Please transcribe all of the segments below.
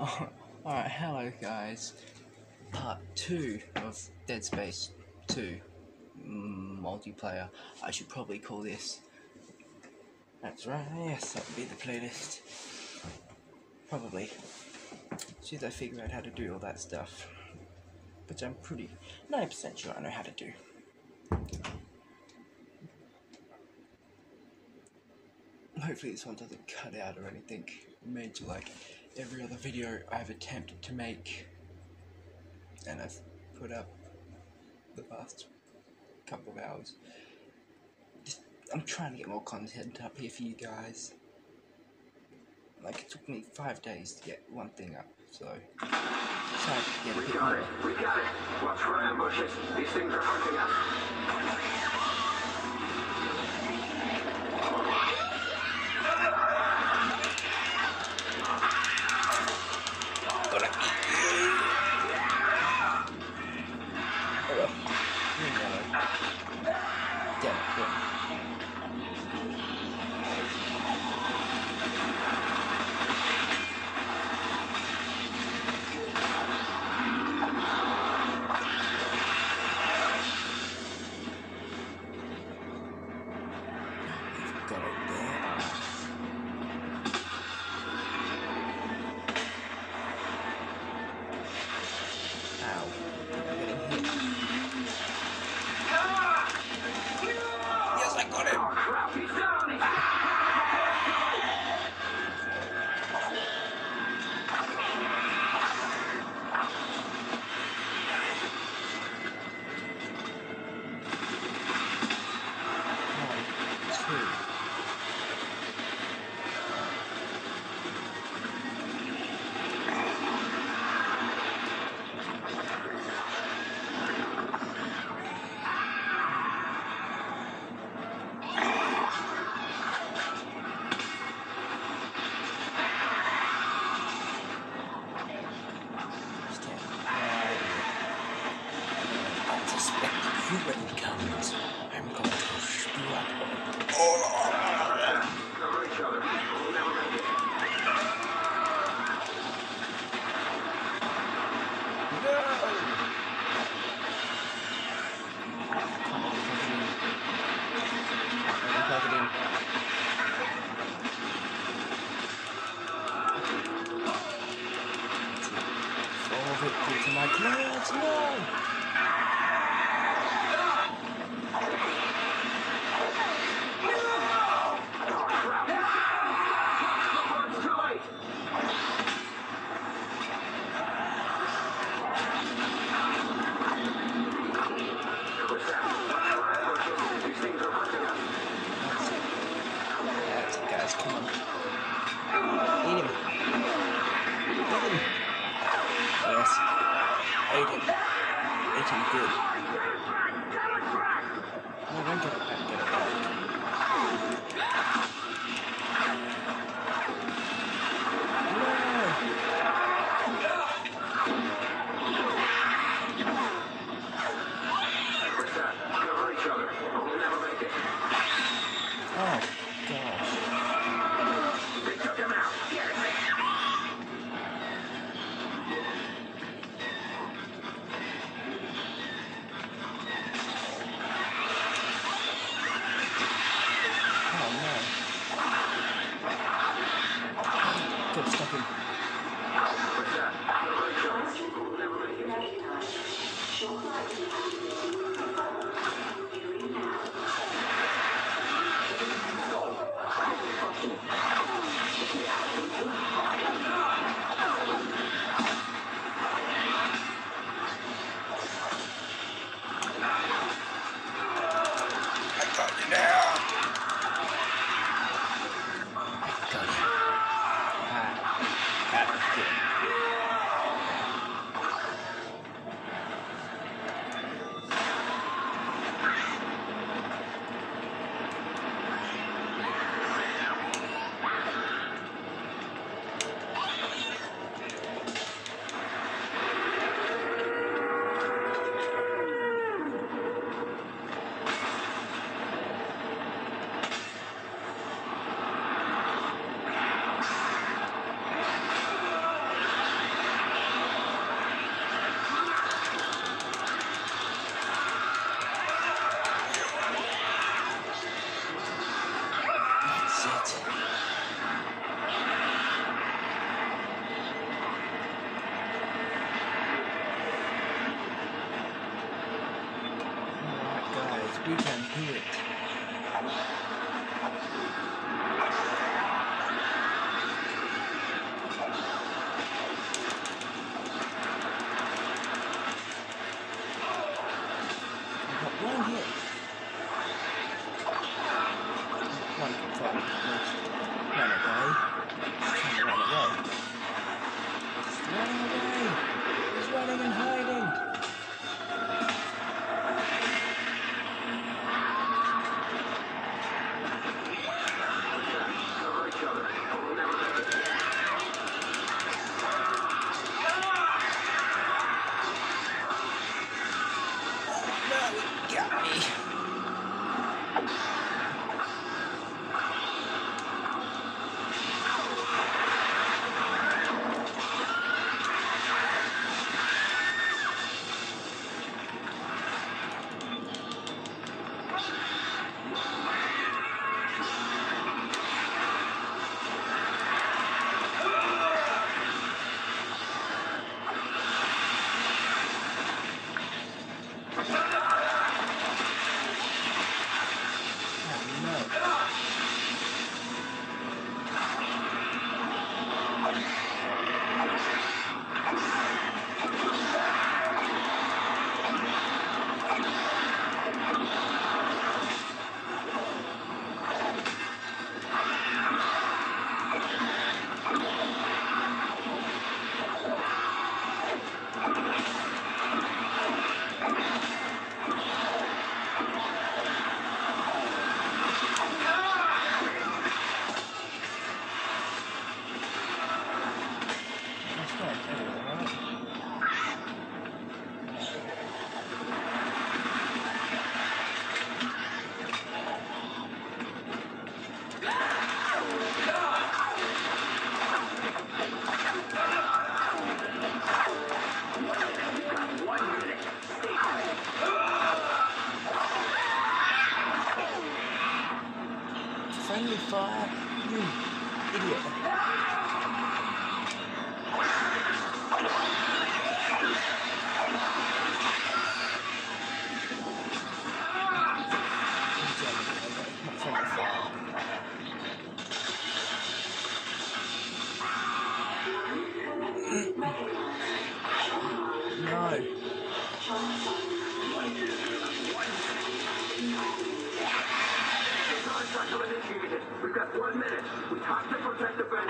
Alright, hello guys. Part 2 of Dead Space 2 mm, multiplayer. I should probably call this. That's right, yes, that would be the playlist. Probably. Soon I figure out how to do all that stuff. But I'm pretty 90% sure I know how to do. Hopefully this one doesn't cut out or anything major like every other video I've attempted to make and I've put up the past couple of hours. Just, I'm trying to get more content up here for you guys. Like it took me five days to get one thing up, so to We got it. We got it. Watch for ambushes. These things are hunting us. Clothes. Good. No, don't get. Get it back. get stuck in. Sure. we can do it. No. We've got one minute. We have to protect the bench.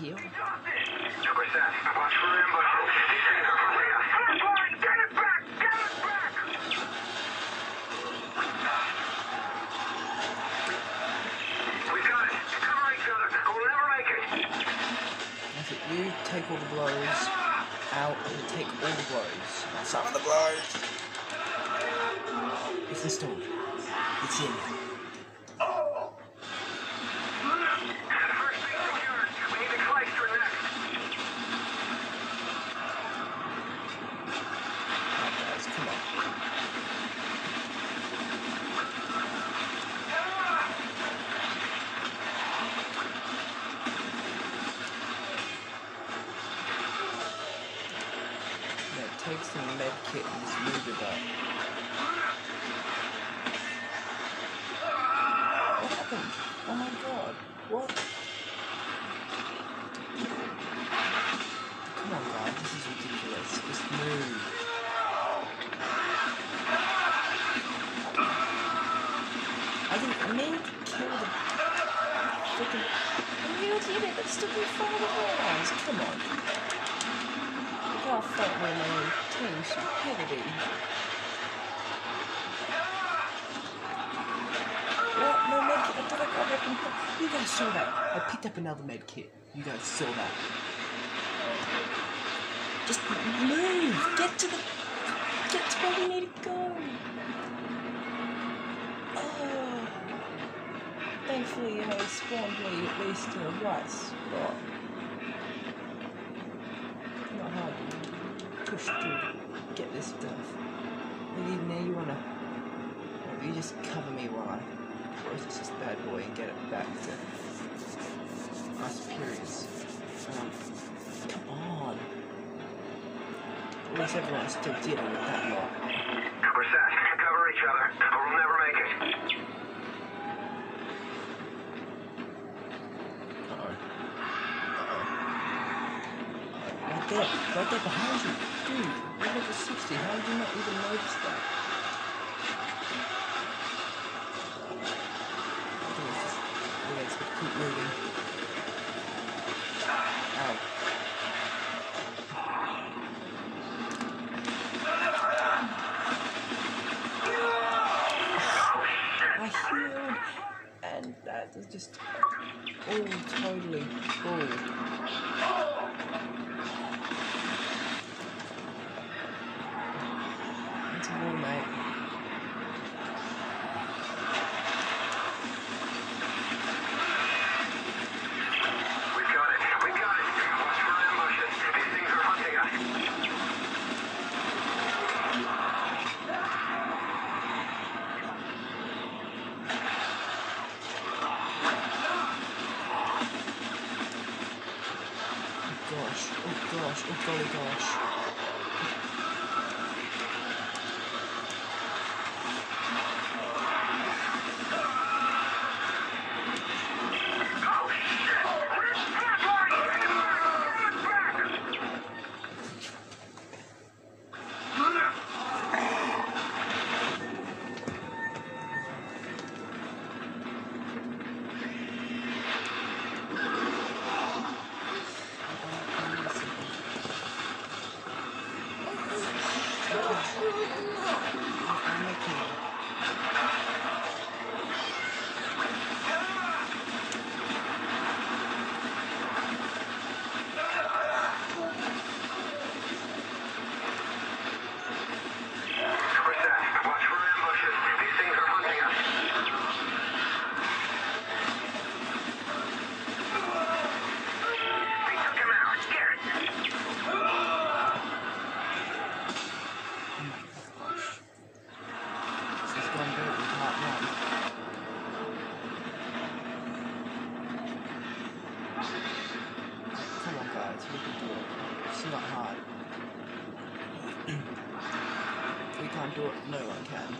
right you take all the blows out and take all the blows. Some of the blows. It's installed. It's in. Still be fighting around. Come on. Fight me in my own team stupidity. What? No med kit. I thought I got back in You guys saw that. I picked up another med kit. You guys saw that. Just move. Get to the. Get to where we need to go. Oh. Know, it spawned me at least in the right spot. Not hard to push to get this stuff. Even now, you wanna. You just cover me while I process this bad boy and get it back to my superiors. Um, come on. At least everyone's still dealing with that lot. We're set. Cover each other, or we'll never make it. There. Right there behind you. Dude, you're level 60. How did you not even notice that? It's a war, mate. We got it. We got it. Watch for ambushes. These things are hunting us. Oh gosh, oh gosh, oh golly gosh. We can't do it, no one can.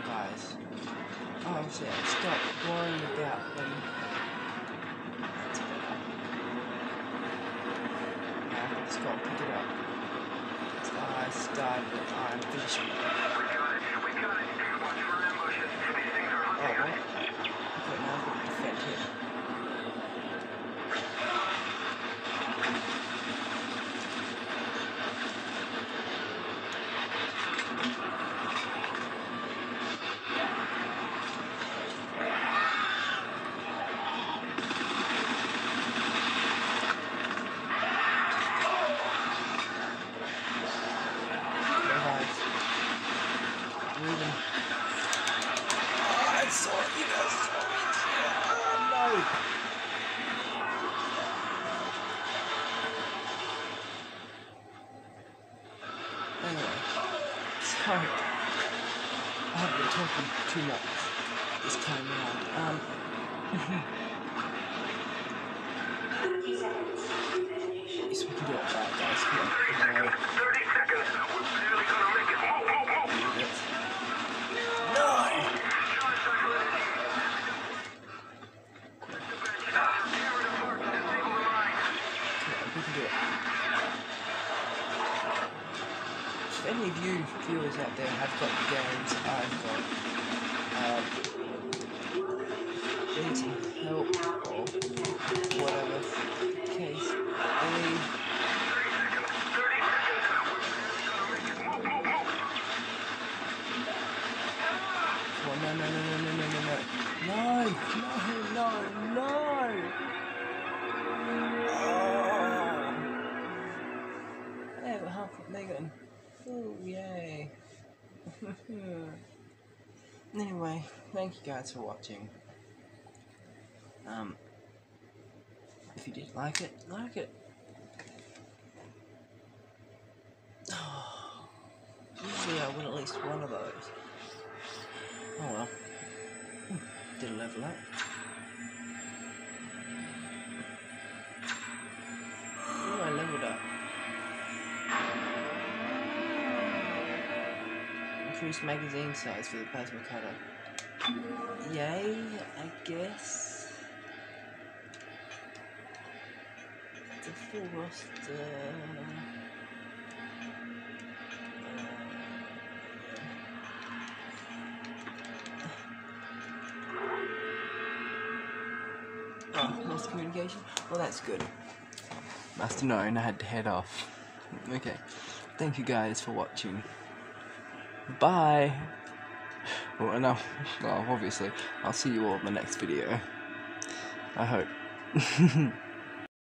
On, guys. Oh, shit. Stop worrying about them. That's better. Now, Scott, pick it up. I started. I'm finishing no. No, no. Oh. Hey, we're half Megan. Oh, yay. anyway, thank you guys for watching. Um, if you did like it, like it. Usually I win at least one of those. Oh well. Did a level up. Oh, I leveled up. Increased magazine size for the plasma cutter. Yay, I guess. The full roster. Well, that's good. Must have known I had to head off. Okay. Thank you guys for watching. Bye! Well, no, well, obviously, I'll see you all in the next video. I hope.